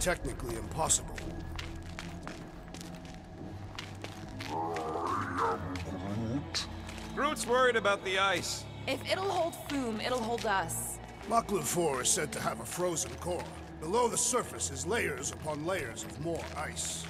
technically impossible. Groot's worried about the ice. If it'll hold Foom, it'll hold us. Maklu 4 is said to have a frozen core. Below the surface is layers upon layers of more ice.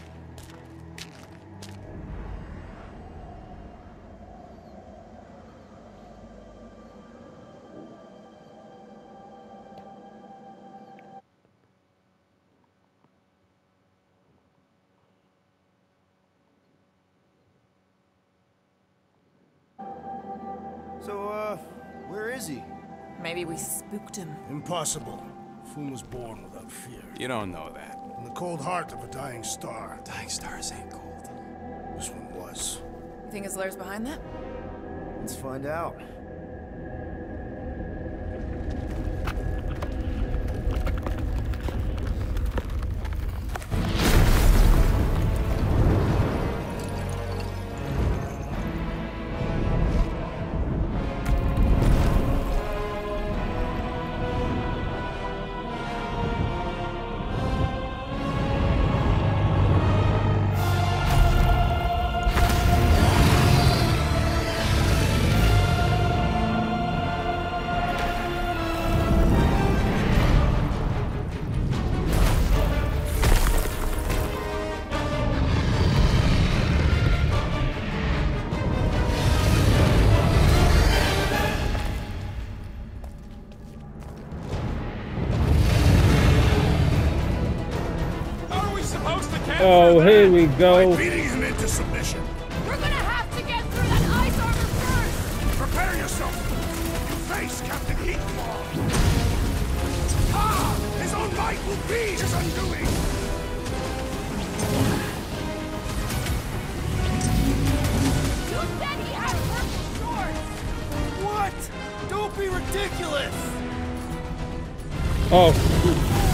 Impossible. Foom was born without fear. You don't know that. In the cold heart of a dying star. Dying stars ain't cold. This one was. You think his lair's behind that? Let's find out. That? here go. Beating him into submission. We're gonna have to get through that ice armor first! Prepare yourself. You face Captain Heatmore. Ah! His own might will be his undoing. You said he had purple shorts! What? Don't be ridiculous! Oh.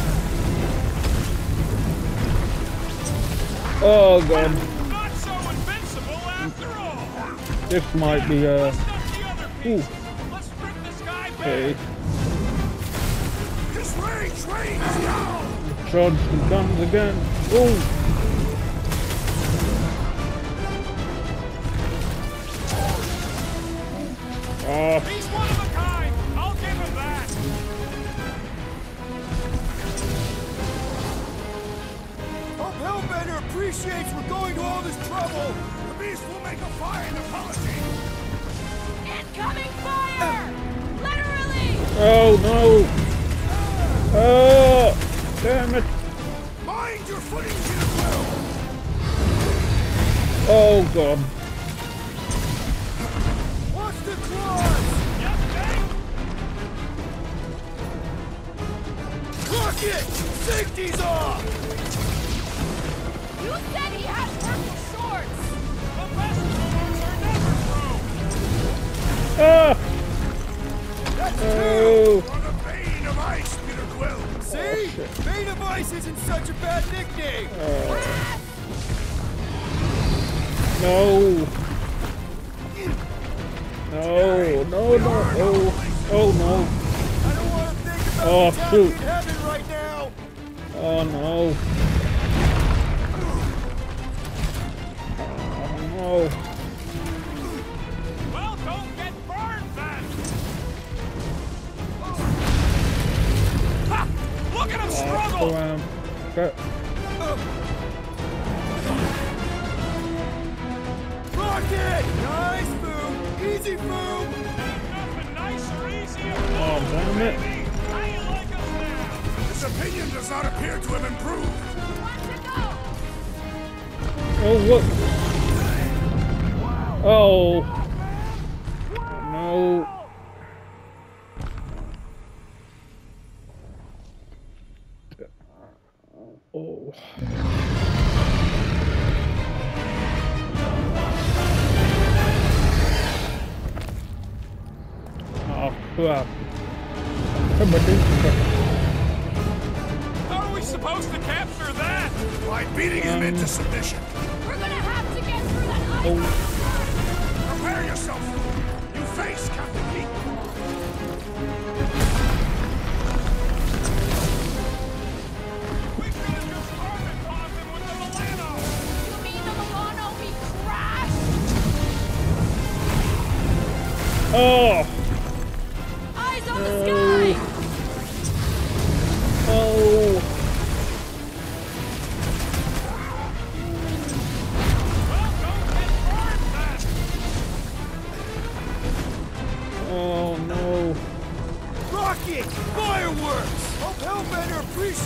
Oh god, Not so invincible after all. this might be uh. The other Ooh. piece. Let's strip this guy bare. Okay, His rage rains down. charge the guns again. Oh. Ah, He's Hellbender appreciates we're going to all this trouble! The beast will make a fine apology. Incoming fire! Literally! oh no. Oh, damn it. Mind your footing, Peter Oh god. Watch the claws! Yes, Dave. Rocket! Safety's off! Ah. Oh. Ice. See? Bane of Ice isn't such a bad nickname! No. No, no, no. Oh, oh no. Oh, shoot. right! Oh no. Oh no. Look at him struggle. um, okay. Rocket! Nice move! Easy move! Nice or easy Oh, damn it. baby. How you like us now? His opinion does not appear to have improved. Want to go? Oh, what? Oh. No. Wow. Uh, How are we supposed to capture that? By beating him into submission. We're gonna have to get through that oh. ice. Oh. Prepare yourself. You face Captain Pete. Oh!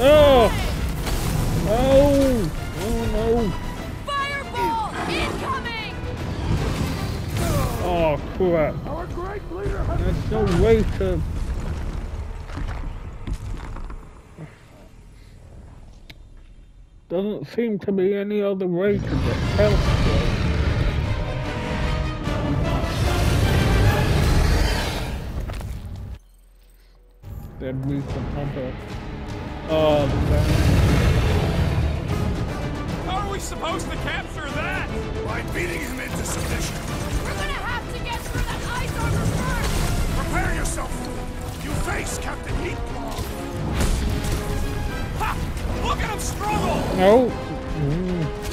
Oh! Oh! Oh no! Fireball incoming! Oh crap! Our great leader There's no way to. Doesn't seem to be any other way to get help. Then we can hunt. Oh, How are we supposed to capture that? By beating him into submission. We're gonna have to get through that ice armor first! Prepare yourself! You face Captain Heatclaw! Ha! Look at him struggle! No. Mm.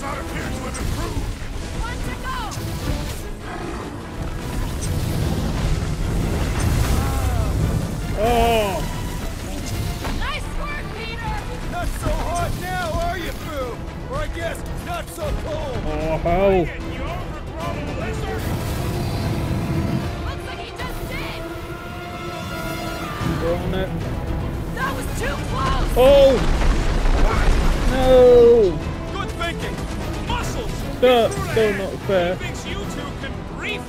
does not appear to have improved. One to go! Oh! Nice work, Peter! Not so hot now, are you, Boo? Or I guess, not so cold! Oh, hell! Looks like he just did! That was too close! Oh! Still, still not fair. Right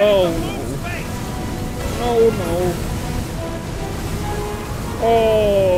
oh. Oh no. Oh.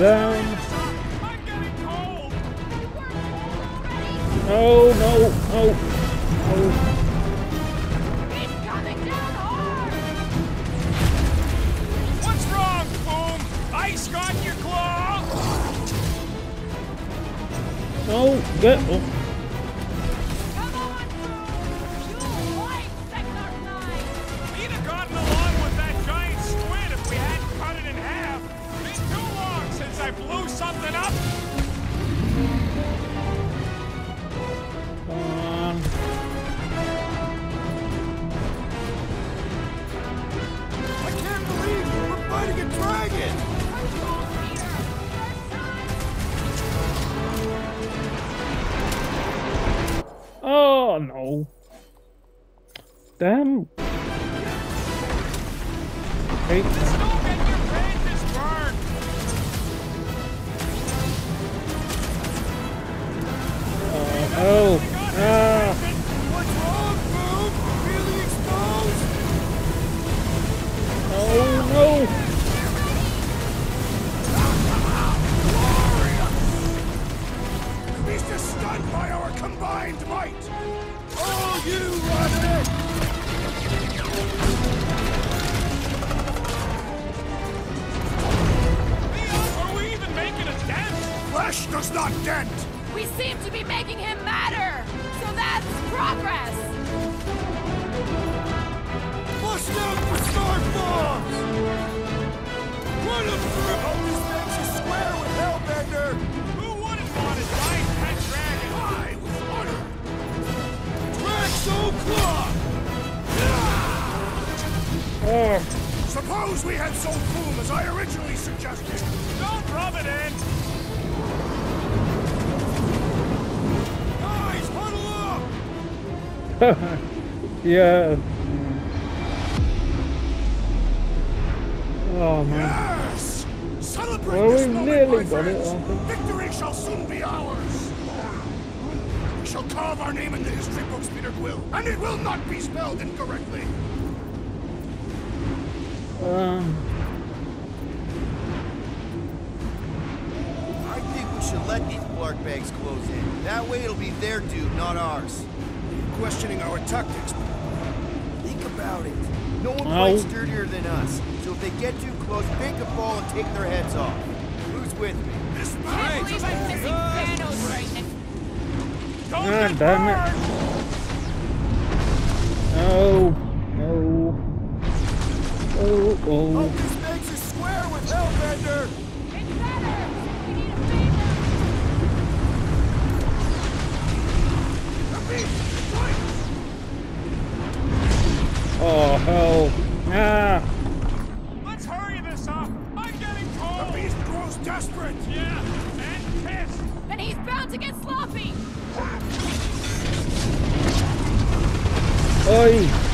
down. I'm getting cold. No, no, no. No. He's coming down hard. What's wrong, Foom? Ice got your claw? No, get. Oh. Oh, no. Damn. Hey. Don't get your pages burned. Uh, oh. Ah. What's wrong, Foom? Really exposed? Oh, no. Beast is stunned by our combined might. Does not dent. We seem to be making him madder. So that's progress. Bust out for star bombs! Run Oh. Suppose we had some food as I originally suggested. Don't rub it in. Guys, huddle up! yeah. Oh, man. Yes! Celebrate Well, this we've moment, nearly my got friends. I think. Victory shall soon be ours. We shall carve our name in the history books, Peter Quill, and it will not be spelled incorrectly. Um, I think we should let these Blark bags close in. That way it'll be their dude, not ours. Questioning our tactics. Think about it. No one Ow. fights sturdier than us. So if they get too close, pick a ball and take their heads off. Who's with me? Can't believe I'm missing Thanos right now. Don't Ah, damn it. burned! No, no. Oh, Oh, oh. this makes us square with Hellbender! It's better. We need a favor. Oh, hell. Ah. Let's hurry this up! I'm getting cold! The beast grows desperate. Yeah, and pissed! Then he's bound to get sloppy. Oi.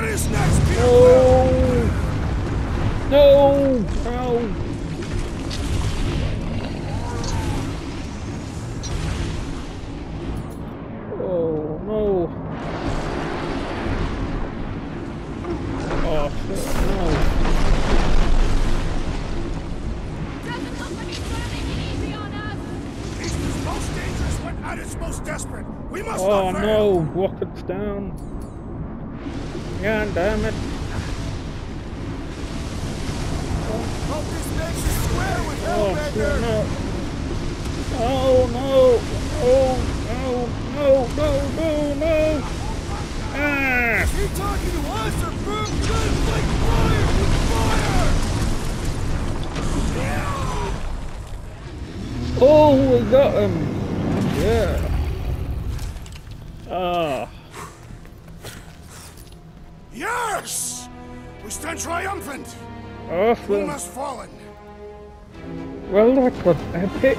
What is next, Peter? No. No. No. Oh, no. Oh, shit, no. Doesn't look like it's gonna make it easy on us. Beast most dangerous when at its most desperate. We must Oh, no. fail. Rocket's down. God damn it. Hope this makes us square with Oh, no. Oh, no. Oh, no. No, no, no, no. Ah. Is he talking to us or Boom Gun like fire with fire? Oh, we got him. Yeah. Ah. Oh, we stand triumphant. Awesome. Foom has fallen? Well, that was epic.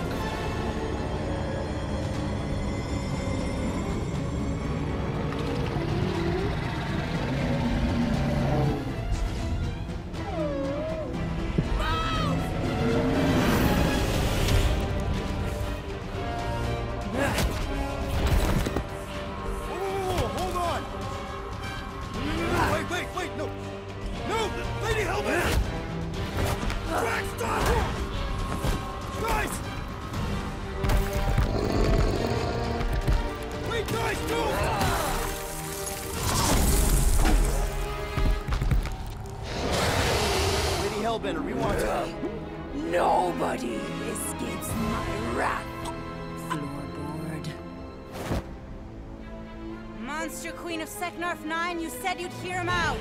Monster Queen of Seknarf 9, you said you'd hear him out.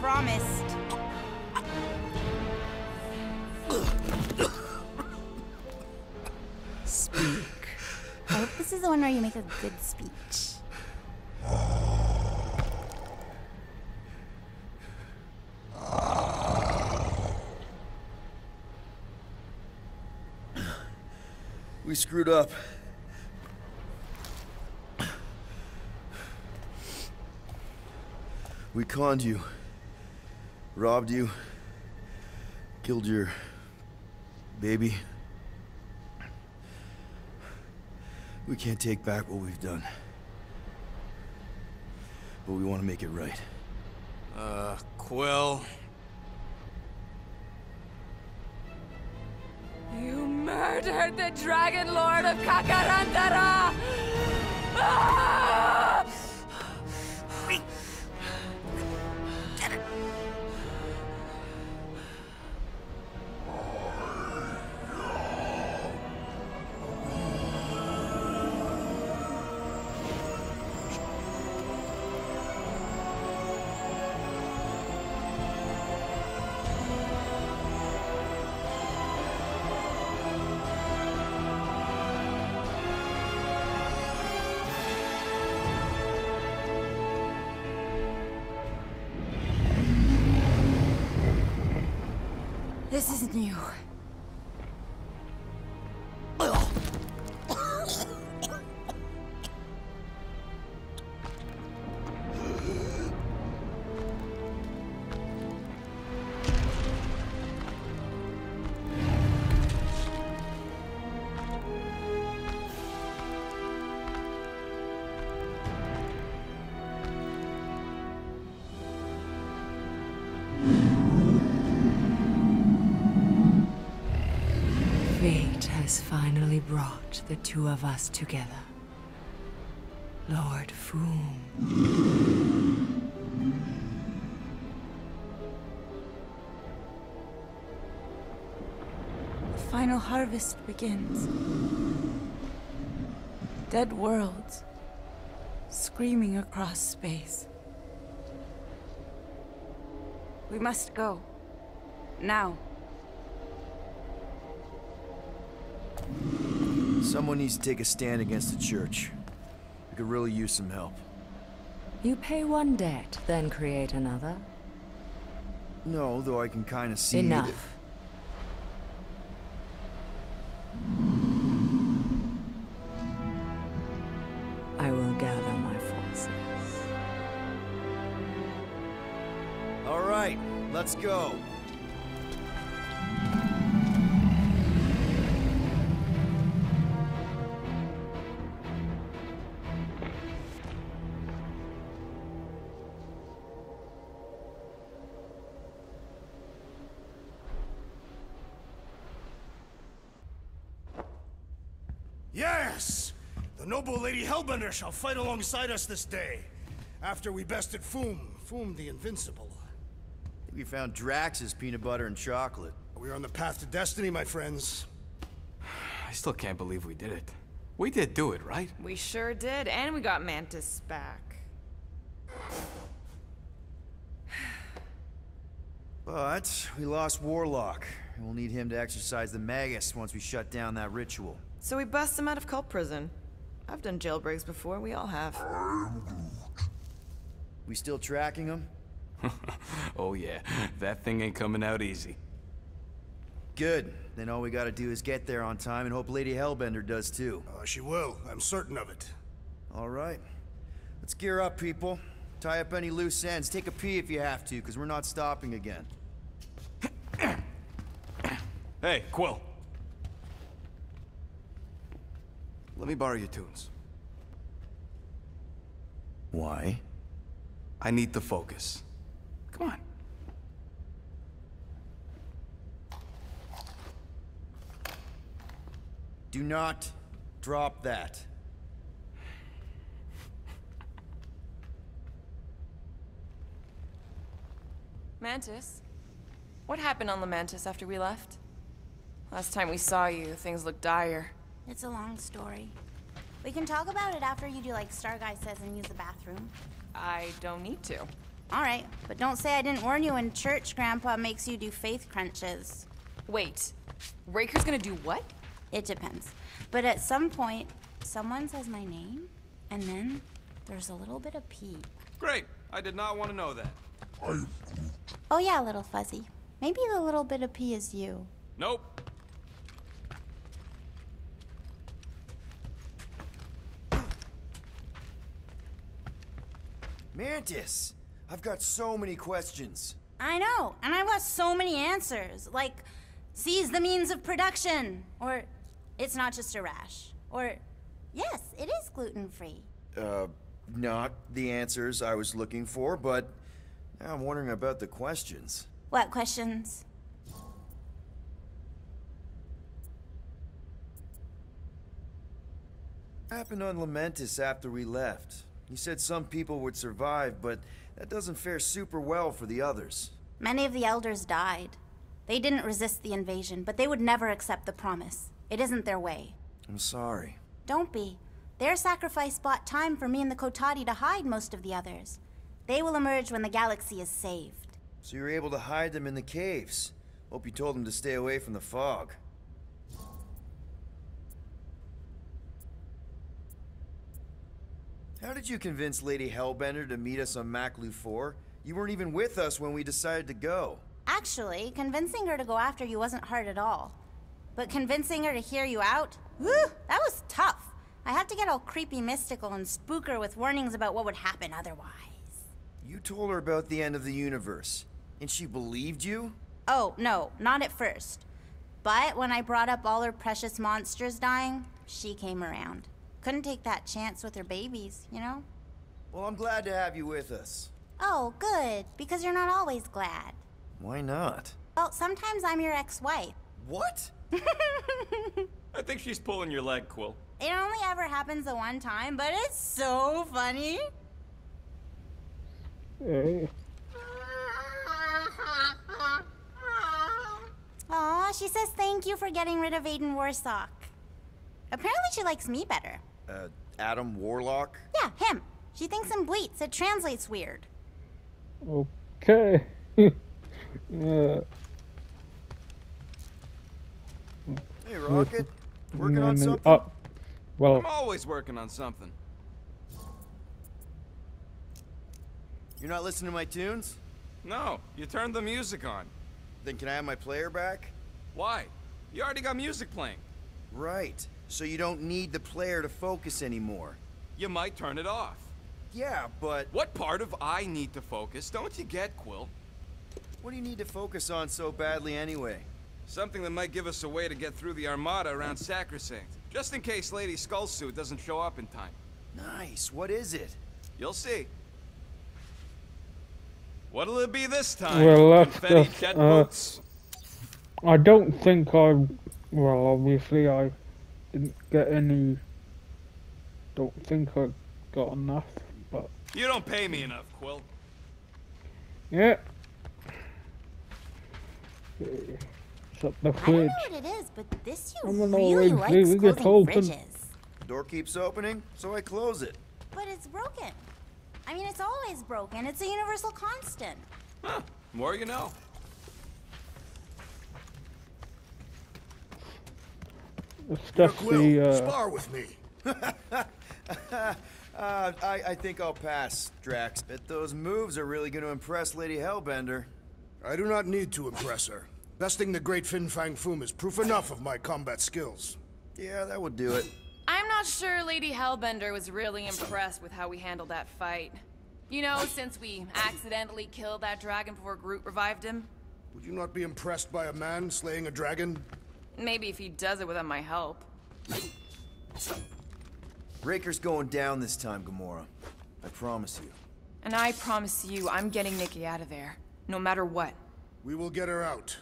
Promised. Speak. I hope this is the one where you make a good speech. We screwed up. We conned you, robbed you, killed your baby. We can't take back what we've done. But we want to make it right. Uh, Quill. You murdered the Dragon Lord of Kakaranathara! Ah! Brought the two of us together. Lord Foom. The final harvest begins. Dead worlds screaming across space. We must go. Now. Someone needs to take a stand against the church. We could really use some help. You pay one debt, then create another. No, though I can kind of see. Enough. I will gather my forces. All right, let's go. The noble Lady Hellbender shall fight alongside us this day. After we bested Foom, Foom the Invincible. We found Drax's peanut butter and chocolate. We are on the path to destiny, my friends. I still can't believe we did it. We did do it, right? We sure did, and we got Mantis back. But we lost Warlock. We'll need him to exercise the Magus once we shut down that ritual. So we bust him out of cult prison. I've done jailbreaks before, we all have. We still tracking him? oh yeah, that thing ain't coming out easy. Good. Then all we gotta do is get there on time and hope Lady Hellbender does too. Uh, she will, I'm certain of it. All right. Let's gear up, people. Tie up any loose ends. Take a pee if you have to, because we're not stopping again. Hey, Quill. Let me borrow your tunes. Why? I need to focus. Come on. Do not drop that. Mantis? What happened on Lamentis after we left? Last time we saw you, things looked dire. It's a long story. We can talk about it after you do like Star Guy says and use the bathroom. I don't need to. All right, but don't say I didn't warn you in church Grandpa makes you do faith crunches. Wait, Raker's gonna do what? It depends. But at some point, someone says my name, and then there's a little bit of pee. Great. I did not want to know that. Oh yeah, little fuzzy. Maybe the little bit of pee is you. Nope. Mantis! I've got so many questions. I know, and I want so many answers. Like, seize the means of production, or it's not just a rash, or yes, it is gluten free. Uh, not the answers I was looking for, but now I'm wondering about the questions. What questions? What happened on Lamentis after we left? You said some people would survive, but that doesn't fare super well for the others. Many of the elders died. They didn't resist the invasion, but they would never accept the promise. It isn't their way. I'm sorry. Don't be. Their sacrifice bought time for me and the Kotati to hide most of the others. They will emerge when the galaxy is saved. So you were able to hide them in the caves. Hope you told them to stay away from the fog. How did you convince Lady Hellbender to meet us on Maklu 4? You weren't even with us when we decided to go. Actually, convincing her to go after you wasn't hard at all. But convincing her to hear you out? Whew, that was tough. I had to get all creepy mystical and spook her with warnings about what would happen otherwise. You told her about the end of the universe, and she believed you? Oh, no, not at first. But when I brought up all her precious monsters dying, she came around. Couldn't take that chance with her babies, you know? Well, I'm glad to have you with us. Oh, good, because you're not always glad. Why not? Well, sometimes I'm your ex wife. What? I think she's pulling your leg, Quill. It only ever happens the one time, but it's so funny. Eh, Aw, she says thank you for getting rid of Aiden Warsock. Apparently she likes me better. Uh, Adam Warlock? Yeah, him. She thinks I'm bleats. It translates weird. Okay. yeah. Hey, Rocket. Working on something? uh, well, I'm always working on something. You're not listening to my tunes? No, you turned the music on. Then can I have my player back? Why? You already got music playing. Right. So you don't need the player to focus anymore. You might turn it off. Yeah, but What part of I need to focus don't you get, Quill? what do you need to focus on so badly anyway? Something that might give us a way to get through the Armada around Sacrosanct. Just in case Lady Skullsuit doesn't show up in time. Nice. What is it? You'll see. What'll it be this time? Well, that's Confetti just, uh. I don't think I. Well, obviously I didn't get any. Don't think I got enough, but You don't pay me enough, Quill. yeah. Shut the I don't know what it is, but this you I'm really old likes lady, we get closing open. fridges. Door keeps opening, so I close it. But it's broken. I mean, it's always broken. It's a universal constant. Huh. More you know. It's Here, just Quill, the. Uh, spar with me. Uh, I, I think I'll pass, Drax. But those moves are really going to impress Lady Hellbender. I do not need to impress her. Besting the great Fin Fang Foom is proof enough of my combat skills. Yeah, that would do it. I'm not sure Lady Hellbender was really impressed with how we handled that fight. You know, since we accidentally killed that dragon before Groot revived him. Would you not be impressed by a man slaying a dragon? Maybe if he does it without my help. Raker's going down this time, Gamora. I promise you. And I promise you, I'm getting Nikki out of there. No matter what. We will get her out.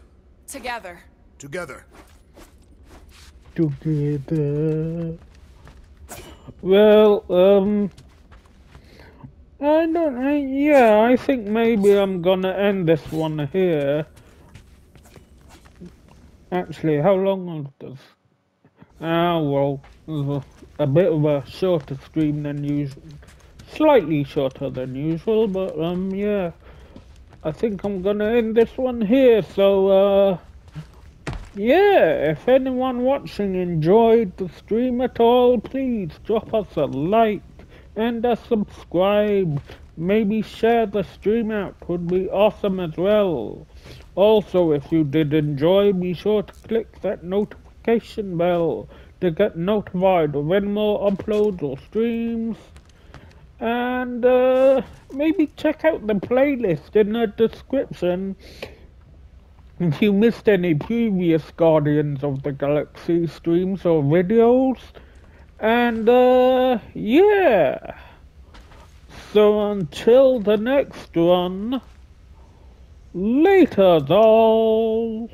Together. Together. together. Well, um, I don't. I, yeah, I think maybe I'm gonna end this one here. Actually, how long is this? Ah, well, it was a, a bit of a shorter stream than usual. Slightly shorter than usual, but um, yeah. I think I'm gonna end this one here. So, uh. Yeah, if anyone watching enjoyed the stream at all, please drop us a like and a subscribe. Maybe share the stream out would be awesome as well. Also, if you did enjoy, be sure to click that notification bell to get notified of any more uploads or streams. And uh, maybe check out the playlist in the description if you missed any previous Guardians of the Galaxy streams or videos. And, uh, yeah. So until the next one, later, all.